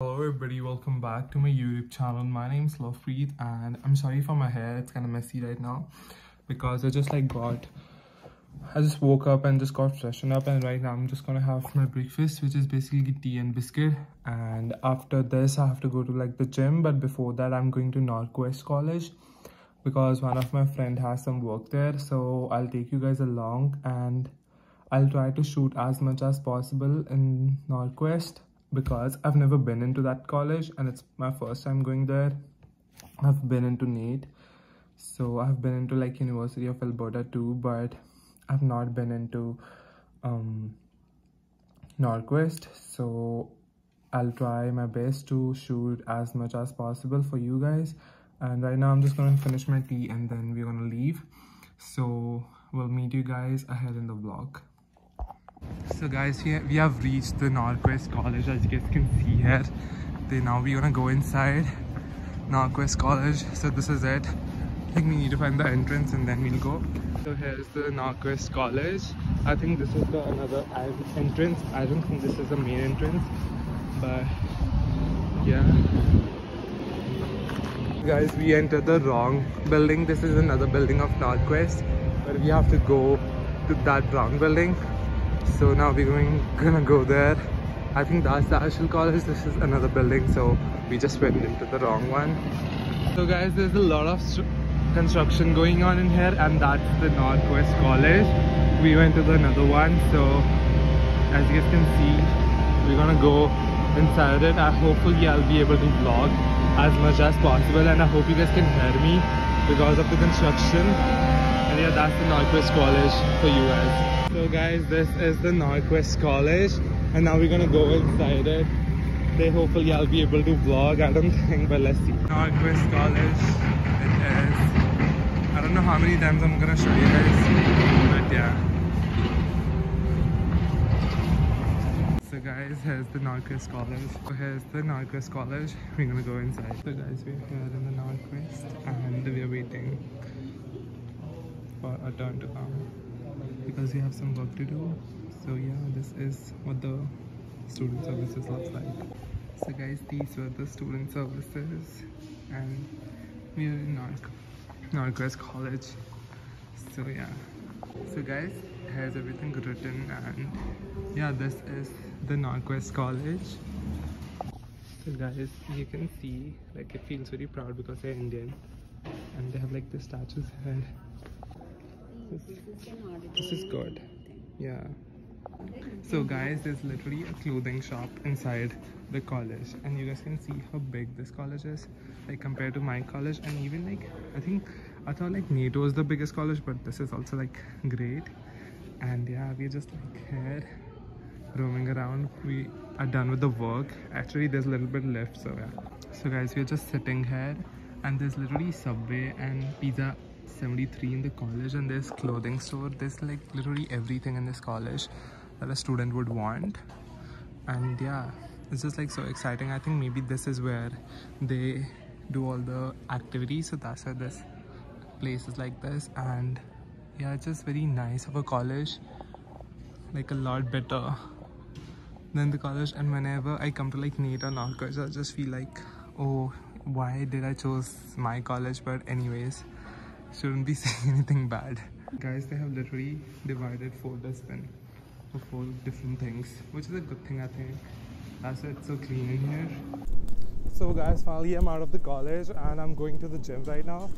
Hello everybody, welcome back to my YouTube channel. My name is Lovepreet and I'm sorry for my hair, it's kind of messy right now because I just like got, I just woke up and just got freshened up and right now I'm just gonna have my breakfast which is basically tea and biscuit. And after this I have to go to like the gym. But before that I'm going to Norquest College because one of my friend has some work there. So I'll take you guys along and I'll try to shoot as much as possible in Norquest because I've never been into that college and it's my first time going there. I've been into NAIT. So I've been into like University of Alberta too, but I've not been into um, Norquest. So I'll try my best to shoot as much as possible for you guys. And right now I'm just gonna finish my tea and then we're gonna leave. So we'll meet you guys ahead in the vlog so guys we, we have reached the norquest college as you guys can see here. They now we're gonna go inside norquest college. So this is it. I think we need to find the entrance and then we'll go. So here's the norquest college. I think this is the another entrance. I don't think this is the main entrance but yeah. Guys we entered the wrong building. This is another building of norquest but we have to go to that brown building so now we're going gonna go there. I think that's the actual college this is another building so we just went into the wrong one. So guys there's a lot of construction going on in here and that's the norquest college. We went to the another one so as you guys can see we're gonna go inside it i hopefully i'll be able to vlog as much as possible and i hope you guys can hear me because of the construction and yeah that's the norquest college for you guys so guys, this is the Norquest College and now we're gonna go inside it. They hopefully I'll be able to vlog, I don't think, but let's see. Norquest College, it is. I don't know how many times I'm gonna show you guys, but yeah. So guys, here's the Norquest College. So here's the Norquest College. We're gonna go inside. So guys, we're here in the Norquest and we're waiting for a turn to come because we have some work to do so yeah this is what the student services looks like so guys these were the student services and we're in North Norquest College so yeah so guys here's everything written and yeah this is the Norquest College. So guys you can see like it feels very proud because they're Indian and they have like the statues here. This, this is good. Yeah. So guys there's literally a clothing shop inside the college and you guys can see how big this college is like compared to my college and even like i think i thought like NAIT is the biggest college but this is also like great and yeah we're just like here roaming around. We are done with the work. Actually there's a little bit left so yeah. So guys we're just sitting here and there's literally subway and pizza 73 in the college and there's clothing store. There's like literally everything in this college that a student would want. And yeah it's just like so exciting. I think maybe this is where they do all the activities. So that's why this place is like this. And yeah it's just very nice of a college. Like a lot better than the college. And whenever i come to like NAIT or Norquest i just feel like oh why did i chose my college? But anyways shouldn't be saying anything bad. Guys they have literally divided four dustbin for four different things which is a good thing i think. That's why it's so clean in here. So guys finally i'm out of the college and i'm going to the gym right now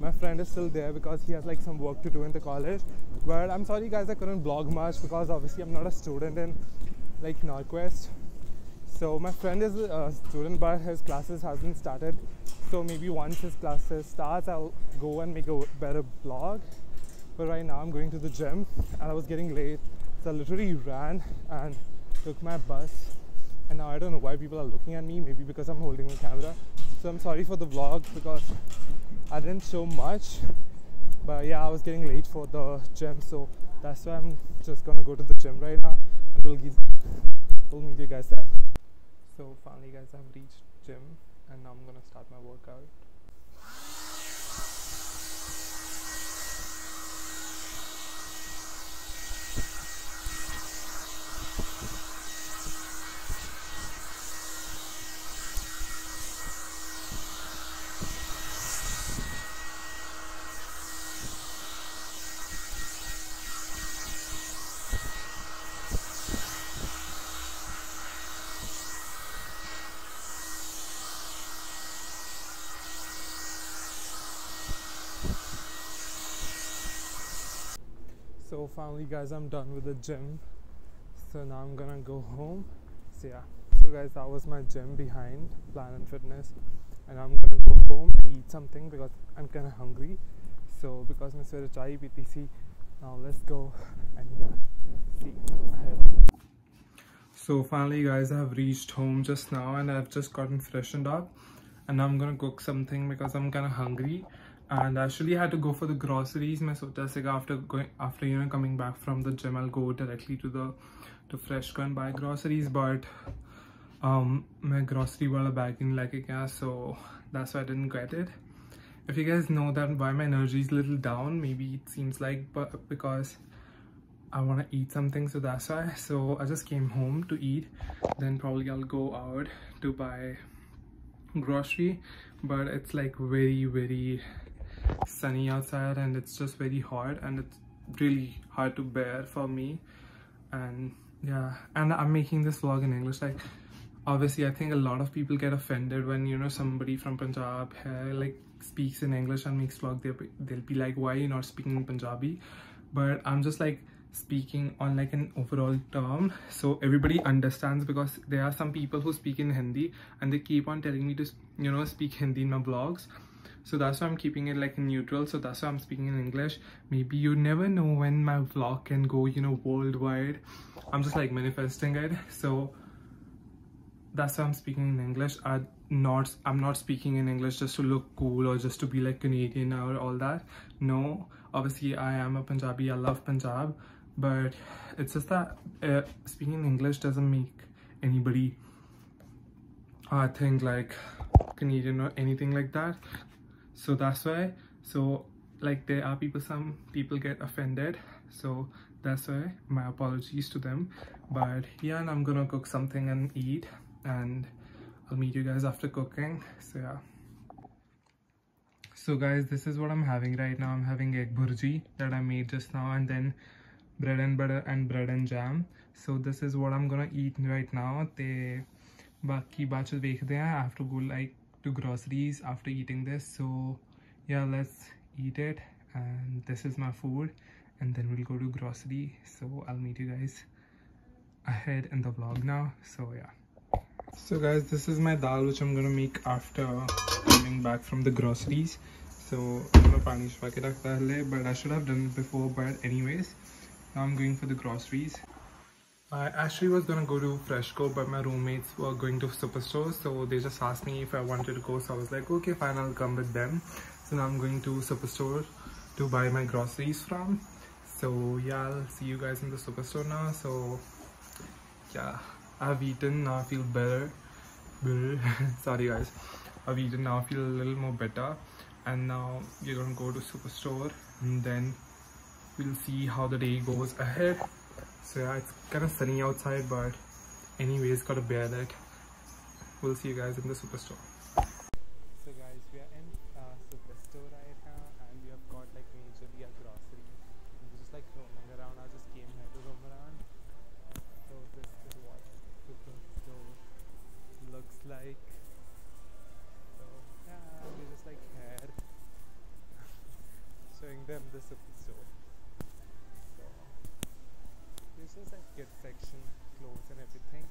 my friend is still there because he has like some work to do in the college. But i'm sorry guys i couldn't blog much because obviously i'm not a student in like norquest. So my friend is a student but his classes hasn't started. So maybe once his classes starts i'll go and make a better blog but right now i'm going to the gym and i was getting late. So i literally ran and took my bus. And now i don't know why people are looking at me. Maybe because i'm holding the camera so i'm sorry for the vlog because i didn't show much but yeah i was getting late for the gym so that's why i'm just gonna go to the gym right now and we'll, we'll meet you guys there so finally guys i've reached gym and now I'm gonna start my workout. So finally guys I'm done with the gym. So now I'm gonna go home. So yeah. So guys that was my gym behind Planet Fitness. And I'm gonna go home and eat something because I'm kinda hungry. So because my sweater chai PTC. Now let's go and yeah, see. So finally guys I have reached home just now and I've just gotten freshened up and I'm gonna cook something because I'm kinda hungry and actually I had to go for the groceries मैं सोचा सीगा after going after you know coming back from the gym I'll go directly to the to Freshco and buy groceries but um my grocery वाला bag नहीं लेके गया so that's why I didn't get it if you guys know that why my energy is a little down maybe it seems like but because I want to eat something so that's why so I just came home to eat then probably I'll go out to buy grocery but it's like very very sunny outside and it's just very hot and it's really hard to bear for me. And yeah and i'm making this vlog in english like obviously i think a lot of people get offended when you know somebody from punjab eh, like speaks in english and makes vlog. They'll, they'll be like why are you not speaking in punjabi? But i'm just like speaking on like an overall term. So everybody understands because there are some people who speak in hindi and they keep on telling me to you know speak hindi in my vlogs so that's why i'm keeping it like neutral. So that's why i'm speaking in english. Maybe you never know when my vlog can go you know worldwide. I'm just like manifesting it. So that's why i'm speaking in english. I not i'm not speaking in english just to look cool or just to be like canadian or all that. No. Obviously i am a punjabi. I love punjab. But it's just that uh, speaking in english doesn't make anybody i think like canadian or anything like that so that's why so like there are people some people get offended. So that's why my apologies to them. But yeah and i'm gonna cook something and eat and i'll meet you guys after cooking. So yeah. So guys this is what i'm having right now. I'm having egg bhurji that i made just now and then bread and butter and bread and jam. So this is what i'm gonna eat right now. They baki hain i have to go like to groceries after eating this. So yeah let's eat it. And this is my food. And then we'll go to grocery. So i'll meet you guys ahead in the vlog now. So yeah. So guys this is my dal which i'm gonna make after coming back from the groceries. So i'm gonna punish but i should have done it before but anyways now i'm going for the groceries I actually was gonna go to Freshco, but my roommates were going to Superstore, so they just asked me if I wanted to go. So I was like, okay, fine, I'll come with them. So now I'm going to Superstore to buy my groceries from. So yeah, I'll see you guys in the Superstore now. So yeah, I've eaten, now I feel better. Sorry guys, I've eaten, now I feel a little more better. And now we're gonna go to Superstore and then we'll see how the day goes ahead so yeah it's kind of sunny outside but anyways gotta bear that. We'll see you guys in the superstore so guys we are in uh, superstore right now and we have got like majorly a grocery we're just like roaming around i just came here to roam around so this is what superstore looks like so yeah we're just like here showing them the superstore this is like kids section, clothes and everything.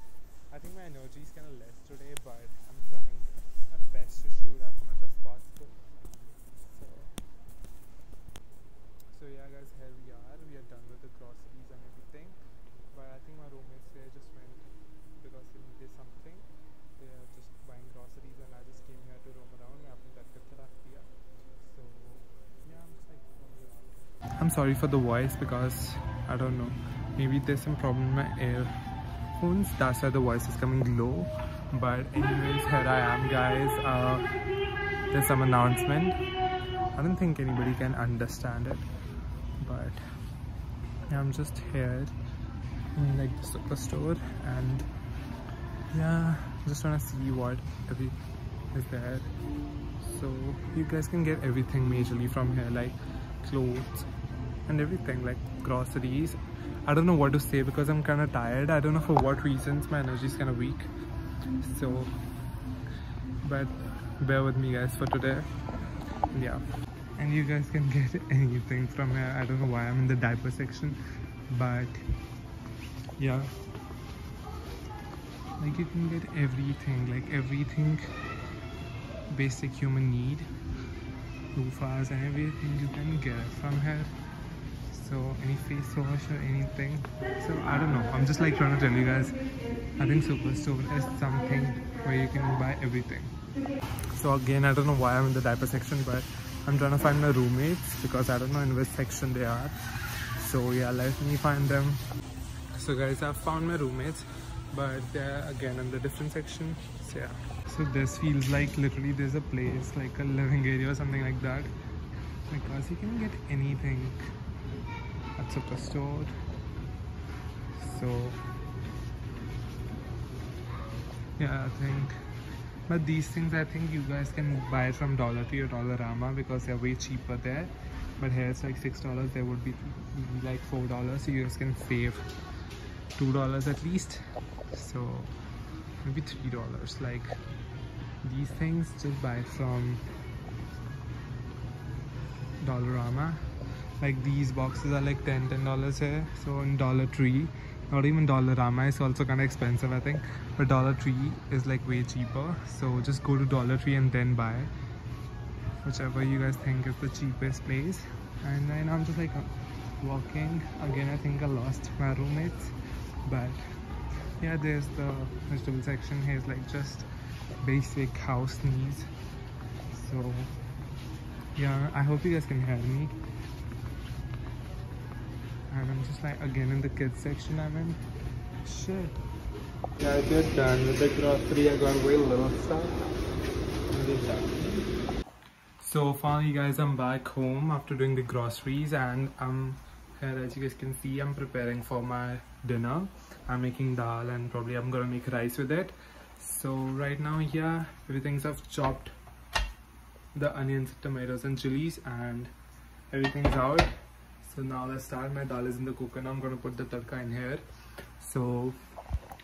I think my energy is kind of less today, but I'm trying my best to shoot as much as possible. So, so yeah, guys, here we are. We are done with the groceries and everything. But I think my roommates there just went because they needed something. They are just buying groceries, and I just came here to roam around. So yeah, I'm just like I'm sorry for the voice because I don't know maybe there's some problem in my earphones. That's why the voice is coming low. But anyways here i am guys. Uh, there's some announcement. I don't think anybody can understand it but i'm just here in like the superstore and yeah just want to see what every is there. So you guys can get everything majorly from here like clothes and everything like groceries I don't know what to say because I'm kind of tired. I don't know for what reasons my energy is kind of weak. So, but bear with me guys for today. Yeah. and you guys can get anything from here i don't know why i'm in the diaper section but yeah like you can get everything like everything basic human need loofahs and everything you can get from here so any face wash or anything? So i don't know. I'm just like trying to tell you guys i think superstore is something where you can buy everything. So again i don't know why i'm in the diaper section but i'm trying to find my roommates because i don't know in which section they are. So yeah let me find them. So guys i've found my roommates but they're again in the different section. So yeah. So this feels like literally there's a place like a living area or something like that. Because you can get anything at superstore so yeah i think. But these things i think you guys can buy it from dollar tree or dollarama because they're way cheaper there. But here it's like six dollars there would be like four dollars so you guys can save two dollars at least. So maybe three dollars like these things just buy from dollarama like these boxes are like 10 10 dollars here. So in dollar tree not even dollarama is also kind of expensive i think. But dollar tree is like way cheaper. So just go to dollar tree and then buy. Whichever you guys think is the cheapest place. And then i'm just like walking. Again i think i lost my roommates. But yeah there's the vegetable section. Here's like just basic house needs. So yeah i hope you guys can hear me and i'm just like again in the kids section i'm in. Shit. Yeah i did done with the grocery i got way little stuff. So finally guys i'm back home after doing the groceries and i'm here as you guys can see i'm preparing for my dinner. I'm making dal and probably i'm gonna make rice with it. So right now here everything's i've chopped the onions tomatoes and chilies and everything's out so now let's start. My dal is in the cooker now i'm gonna put the tadka in here. So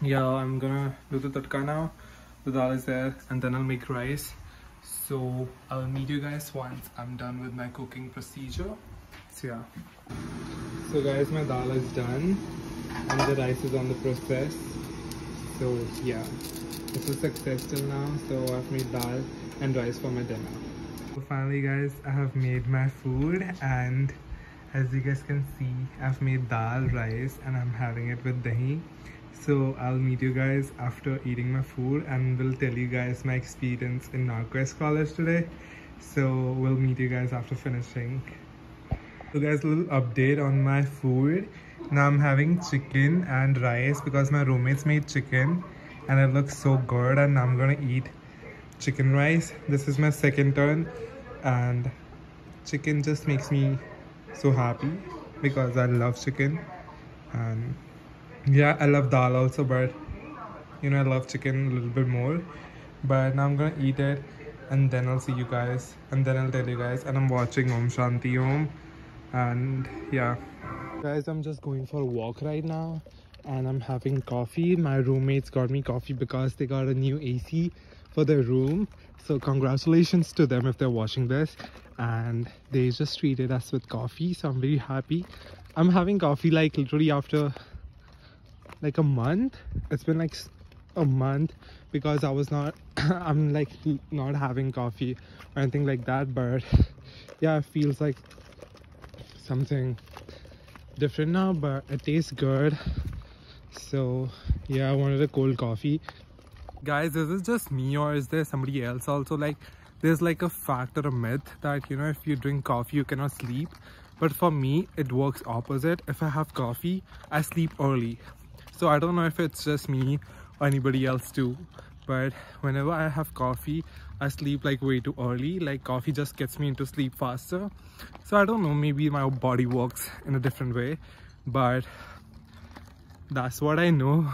yeah i'm gonna do the tadka now. The dal is there and then i'll make rice. So i'll meet you guys once i'm done with my cooking procedure. So yeah. So guys my dal is done and the rice is on the process. So yeah. This is successful now so i've made dal and rice for my dinner. So finally guys i have made my food and as you guys can see i've made dal rice and i'm having it with dahi. So i'll meet you guys after eating my food and will tell you guys my experience in norquest college today. So we'll meet you guys after finishing. So guys a little update on my food. Now i'm having chicken and rice because my roommates made chicken and it looks so good and i'm gonna eat chicken rice. This is my second turn and chicken just makes me so happy because i love chicken. And yeah i love dal also but you know i love chicken a little bit more. But now i'm gonna eat it and then i'll see you guys and then i'll tell you guys and i'm watching om shanti om. And yeah. Guys i'm just going for a walk right now and i'm having coffee. My roommates got me coffee because they got a new ac for their room. So congratulations to them if they're watching this and they just treated us with coffee so i'm very happy. I'm having coffee like literally after like a month. It's been like a month because i was not i'm like not having coffee or anything like that but yeah it feels like something different now but it tastes good. So yeah i wanted a cold coffee. Guys is this just me or is there somebody else also? Like there's like a fact or a myth that you know if you drink coffee you cannot sleep. But for me it works opposite. If i have coffee i sleep early. So i don't know if it's just me or anybody else too. But whenever i have coffee i sleep like way too early. Like coffee just gets me into sleep faster. So i don't know maybe my body works in a different way. But that's what i know.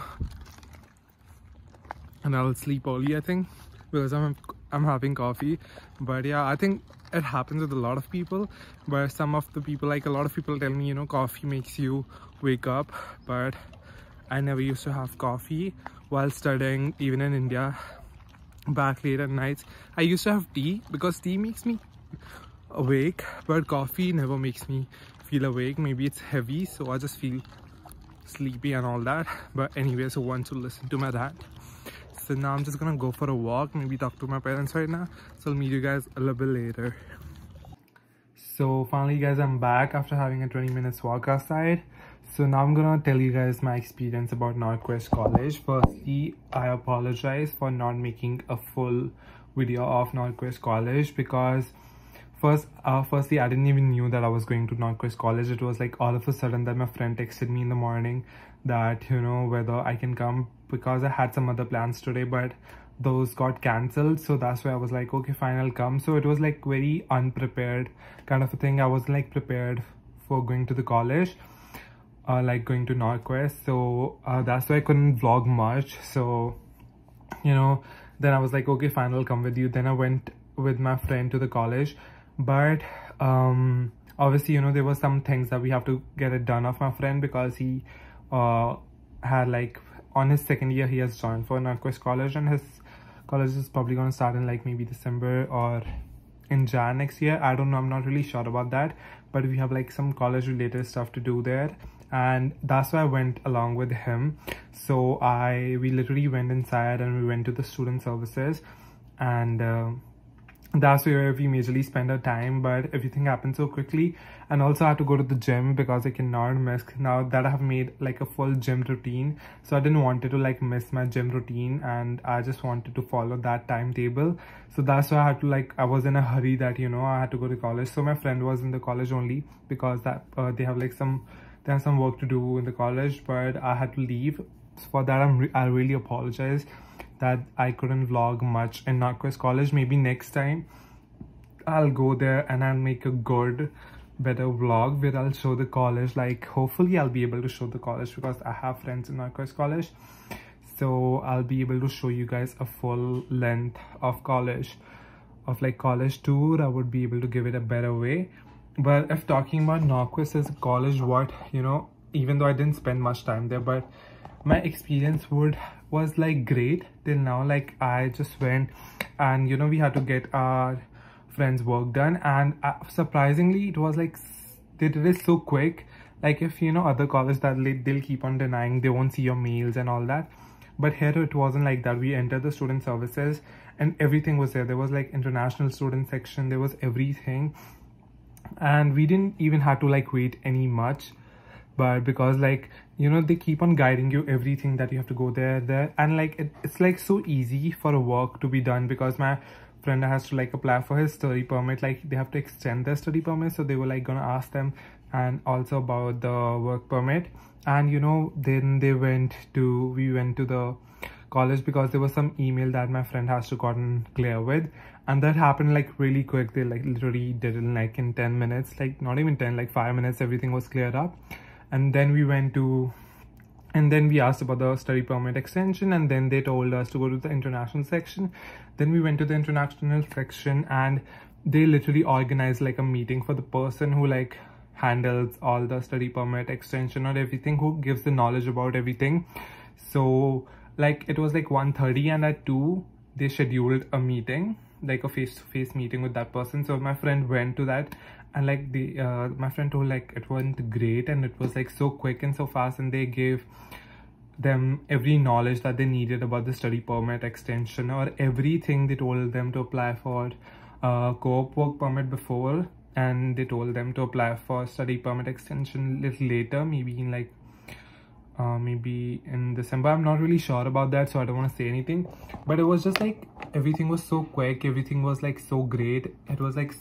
And i'll sleep early i think because i'm i'm having coffee. But yeah i think it happens with a lot of people. But some of the people like a lot of people tell me you know coffee makes you wake up. But i never used to have coffee while studying even in india back late at nights. I used to have tea because tea makes me awake but coffee never makes me feel awake. Maybe it's heavy so i just feel sleepy and all that. But anyway so want to listen to my dad so now i'm just gonna go for a walk. Maybe talk to my parents right now. So i'll meet you guys a little bit later. So finally guys i'm back after having a 20 minutes walk outside. So now i'm gonna tell you guys my experience about norquest college. Firstly i apologize for not making a full video of norquest college because first uh, firstly i didn't even knew that i was going to norquest college. It was like all of a sudden that my friend texted me in the morning that you know whether i can come because i had some other plans today but those got cancelled. So that's why i was like okay fine i'll come. So it was like very unprepared kind of a thing. I wasn't like prepared for going to the college uh, like going to norquest. So uh, that's why i couldn't vlog much. So you know then i was like okay fine i'll come with you. Then i went with my friend to the college. But um obviously you know there were some things that we have to get it done of my friend because he uh had like on his second year he has joined for norquest college and his college is probably going to start in like maybe december or in jan next year. I don't know i'm not really sure about that but we have like some college related stuff to do there and that's why i went along with him. So i we literally went inside and we went to the student services and uh, that's where we majorly spend our time but everything happens so quickly. And also i had to go to the gym because i cannot miss. Now that i have made like a full gym routine so i didn't want to like miss my gym routine and i just wanted to follow that timetable. So that's why i had to like i was in a hurry that you know i had to go to college. So my friend was in the college only because that uh, they have like some they have some work to do in the college but i had to leave. So for that i'm re i really apologize that I couldn't vlog much in Norquest College. Maybe next time I'll go there and I'll make a good, better vlog where I'll show the college. Like hopefully I'll be able to show the college because I have friends in Norquest College. So I'll be able to show you guys a full length of college, of like college tour. I would be able to give it a better way. But if talking about Norquest as a college, what, you know, even though I didn't spend much time there, but my experience would was like great till now. Like i just went and you know we had to get our friends work done. And uh, surprisingly it was like they did it so quick. Like if you know other colleges that they, they'll keep on denying they won't see your mails and all that. But here it wasn't like that. We entered the student services and everything was there. There was like international student section. There was everything. And we didn't even have to like wait any much. But because like you know they keep on guiding you everything that you have to go there there. And like it, it's like so easy for a work to be done because my friend has to like apply for his study permit. Like they have to extend their study permit. So they were like gonna ask them and also about the work permit. And you know then they went to we went to the college because there was some email that my friend has to gotten clear with. And that happened like really quick. They like literally did it like in 10 minutes. Like not even 10 like 5 minutes everything was cleared up and then we went to and then we asked about the study permit extension and then they told us to go to the international section. Then we went to the international section and they literally organized like a meeting for the person who like handles all the study permit extension or everything who gives the knowledge about everything. So like it was like 1:30 and at 2 they scheduled a meeting like a face-to-face -face meeting with that person. So my friend went to that and like the uh, my friend told like it wasn't great and it was like so quick and so fast and they gave them every knowledge that they needed about the study permit extension or everything they told them to apply for uh, co-op work permit before and they told them to apply for study permit extension a little later maybe in like uh, maybe in December. I'm not really sure about that, so I don't want to say anything. But it was just like everything was so quick, everything was like so great. It was like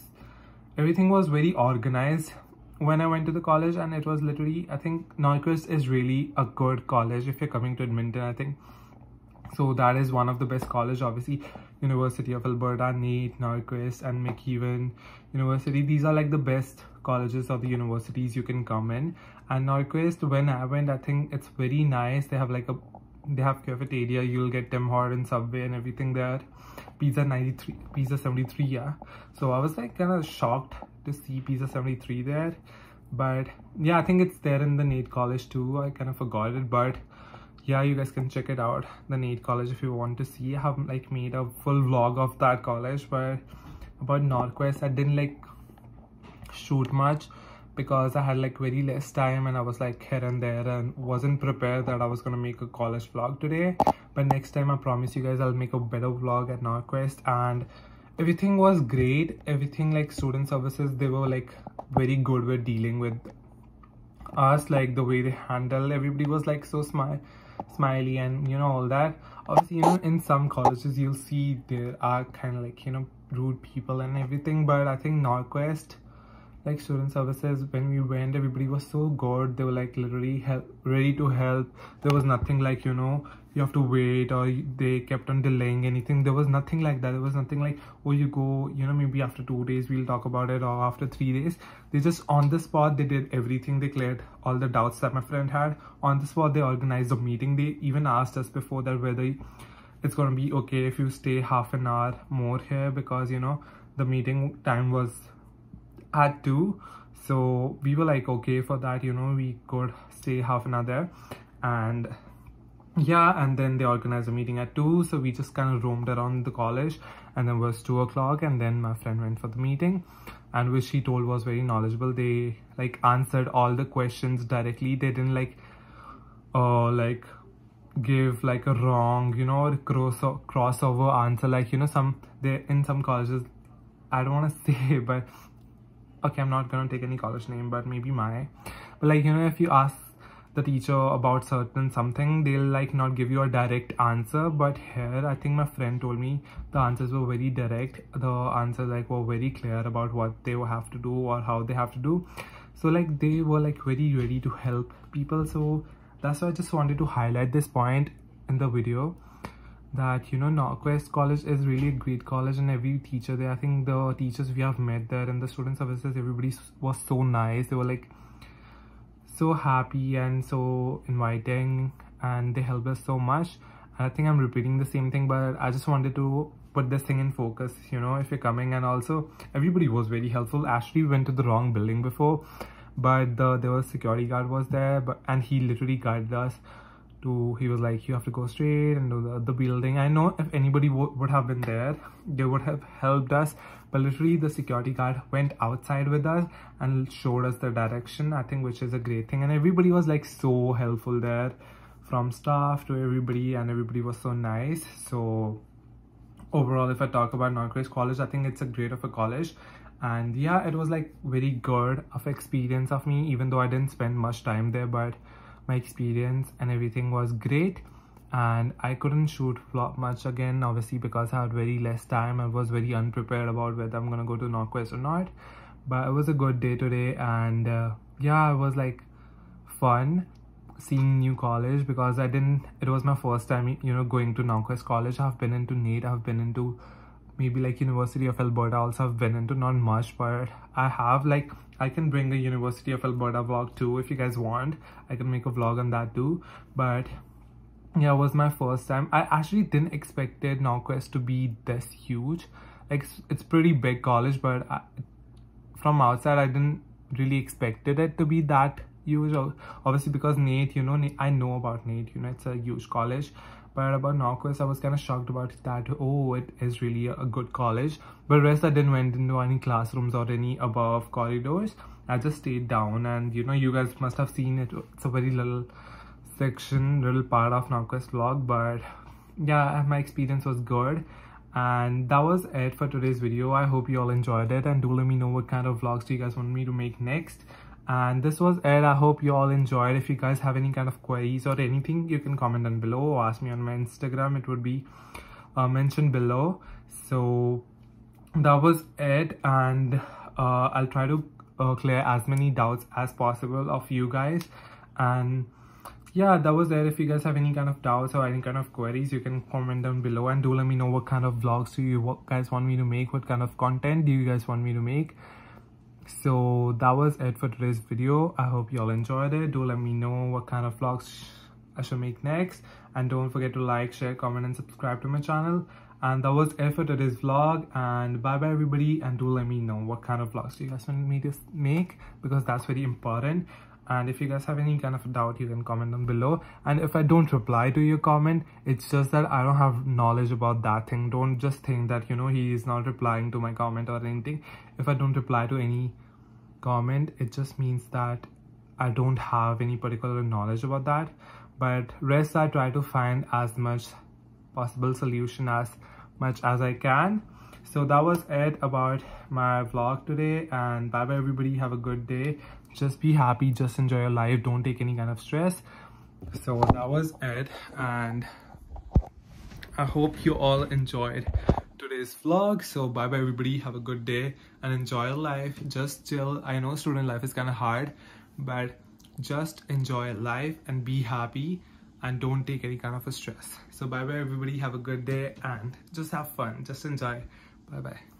everything was very organized when I went to the college and it was literally I think Norquest is really a good college if you're coming to Edmonton I think. So that is one of the best college obviously. University of Alberta, NAIT, Norquest and MacEwan University. These are like the best colleges or the universities you can come in. And Norquest when I went I think it's very nice. They have like a they have cafeteria. You'll get Tim Hortons Subway and everything there pizza 93 pizza 73 yeah. So i was like kind of shocked to see pizza 73 there. But yeah i think it's there in the NAIT college too. I kind of forgot it. But yeah you guys can check it out the NAIT college if you want to see. I have like made a full vlog of that college but about norquest i didn't like shoot much because I had like very less time and I was like here and there and wasn't prepared that I was gonna make a college vlog today. But next time I promise you guys I'll make a better vlog at Norquest and everything was great. Everything like student services, they were like very good with dealing with us, like the way they handle everybody was like so smile smiley and you know all that obviously you know in some colleges you'll see there are kind of like you know rude people and everything but i think norquest like student services when we went everybody was so good. They were like literally help ready to help. There was nothing like you know you have to wait or they kept on delaying anything. There was nothing like that. There was nothing like oh you go you know maybe after two days we'll talk about it or after three days. They just on the spot they did everything. They cleared all the doubts that my friend had. On the spot they organized a meeting. They even asked us before that whether it's going to be okay if you stay half an hour more here because you know the meeting time was at 2 so we were like okay for that you know we could stay half an hour there. And yeah and then they organized a meeting at 2 so we just kind of roamed around the college. And then it was 2 o'clock. And then my friend went for the meeting. And which he told was very knowledgeable. They like answered all the questions directly. They didn't like uh like give like a wrong you know cross crossover answer. Like you know some they in some colleges i don't want to say but okay i'm not gonna take any college name but maybe my. But like you know if you ask the teacher about certain something they'll like not give you a direct answer. But here i think my friend told me the answers were very direct. The answers like were very clear about what they will have to do or how they have to do. So like they were like very ready to help people. So that's why i just wanted to highlight this point in the video that you know norquest college is really a great college and every teacher there i think the teachers we have met there and the student services everybody was so nice. They were like so happy and so inviting and they helped us so much. And i think i'm repeating the same thing but i just wanted to put this thing in focus you know if you're coming. And also everybody was very helpful. Actually went to the wrong building before but the there was security guard was there but and he literally guided us to he was like you have to go straight and the, the building. I know if anybody would have been there they would have helped us but literally the security guard went outside with us and showed us the direction i think which is a great thing. And everybody was like so helpful there from staff to everybody and everybody was so nice. So overall if i talk about norquest college i think it's a great of a college. And yeah it was like very good of experience of me even though i didn't spend much time there but my experience and everything was great. And I couldn't shoot flop much again obviously because I had very less time. I was very unprepared about whether I'm gonna go to Norquest or not. But it was a good day today and uh, yeah it was like fun seeing new college because I didn't it was my first time you know going to Norquest college. I've been into NAIT I've been into maybe like University of Alberta also have been into not much but I have like I can bring a University of Alberta vlog too if you guys want. I can make a vlog on that too. But yeah it was my first time. I actually didn't expect expected Norquest to be this huge. Like it's pretty big college but I, from outside I didn't really expected it to be that huge. Obviously because NAIT you know I know about NAIT you know it's a huge college but about Norquest, I was kind of shocked about that. Oh, it is really a good college. But rest, I didn't went into any classrooms or any above corridors. I just stayed down, and you know, you guys must have seen it. It's a very little section, little part of Norquest vlog. But yeah, my experience was good. And that was it for today's video. I hope you all enjoyed it, and do let me know what kind of vlogs do you guys want me to make next and this was it i hope you all enjoyed. If you guys have any kind of queries or anything you can comment down below or ask me on my instagram. It would be uh, mentioned below. So that was it and uh, i'll try to uh, clear as many doubts as possible of you guys. And yeah that was it if you guys have any kind of doubts or any kind of queries you can comment down below. And do let me know what kind of vlogs do you guys want me to make what kind of content do you guys want me to make so that was it for today's video. I hope you all enjoyed it. Do let me know what kind of vlogs i should make next. And don't forget to like share comment and subscribe to my channel. And that was it for today's vlog. And bye bye everybody. And do let me know what kind of vlogs you guys want me to make because that's very important and if you guys have any kind of doubt you can comment down below. And if i don't reply to your comment it's just that i don't have knowledge about that thing. Don't just think that you know he is not replying to my comment or anything. If i don't reply to any comment it just means that i don't have any particular knowledge about that. But rest i try to find as much possible solution as much as i can. So that was it about my vlog today and bye bye everybody. Have a good day just be happy just enjoy your life don't take any kind of stress. So that was it and i hope you all enjoyed today's vlog. So bye bye everybody. Have a good day and enjoy your life. Just chill. I know student life is kind of hard but just enjoy life and be happy and don't take any kind of a stress. So bye bye everybody. Have a good day and just have fun. Just enjoy. Bye bye